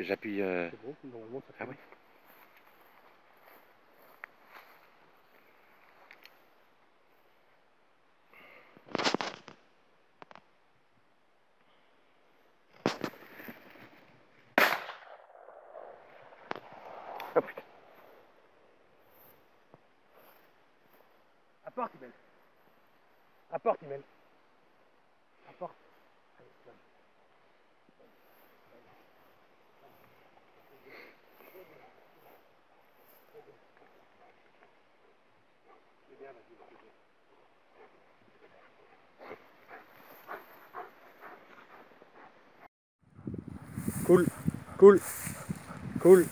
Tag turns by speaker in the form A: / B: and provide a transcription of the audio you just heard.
A: J'appuie. euh,
B: C'est bon, normalement ça fait.
A: Ah oui. Oh putain.
B: Apporte, Imen. Apporte, Imen. Apporte. Cool, cool, cool.